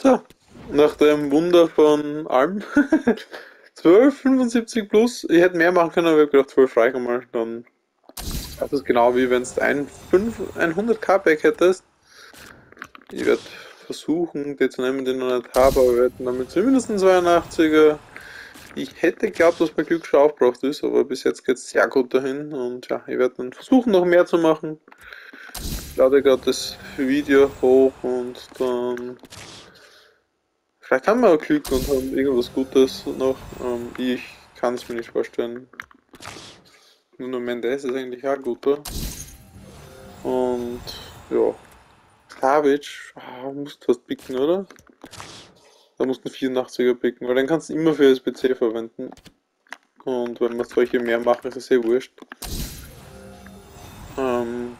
So, nach dem Wunder von Alm. 12, 75 plus. Ich hätte mehr machen können, aber ich habe gedacht, 12 reichen mal. Dann das ist genau wie wenn du ein, 5, ein 100k-Pack hättest. Ich werde versuchen, den zu nehmen, den ich noch nicht habe, aber wir hätten damit zumindest einen 82er. Ich hätte geglaubt, dass mein Glück schon aufgebraucht ist, aber bis jetzt geht es sehr gut dahin und ja, ich werde dann versuchen, noch mehr zu machen. Ich lade gerade das Video hoch und dann. Vielleicht haben wir auch Glück und haben irgendwas Gutes noch. Ähm, ich kann es mir nicht vorstellen. Nuno Mendes ist eigentlich auch guter. Und ja. Savic, ah, musst was picken, oder? Da musst du einen 84er picken, weil dann kannst du immer für SPC verwenden. Und wenn wir solche mehr machen, ist es eh wurscht. Ähm,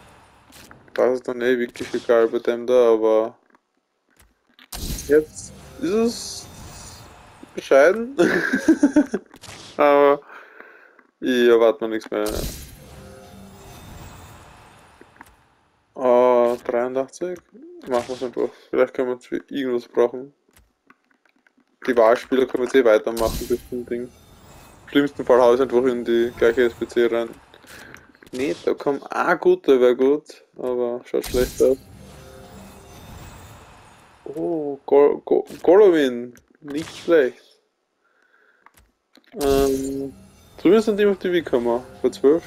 da ist dann eh wirklich egal bei dem da, aber jetzt ist es bescheiden. aber ich erwarte mir nichts mehr. Uh, 83. Machen wir es einfach. Vielleicht können wir uns für irgendwas brauchen. Die Wahlspieler können wir jetzt eh weitermachen bis zum Ding. Im schlimmsten Fall haue ich einfach in die gleiche SPC rein. Nee, da kommt auch gut, der wäre gut, aber schaut schlecht aus. Oh, Go Go Golovin, nicht schlecht. Ähm, Zumindest sind die auf die gekommen, vor 12.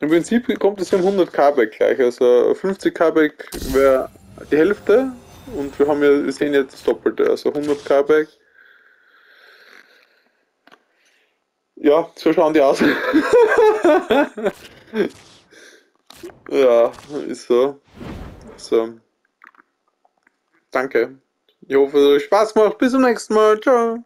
Im Prinzip kommt es ja 100 k gleich, also 50 k wäre die Hälfte und wir haben ja, wir sehen jetzt das Doppelte, also 100 k Ja, so schauen die aus. ja, ist so. So. Danke. Ich hoffe, es hat euch Spaß gemacht. Bis zum nächsten Mal. Ciao.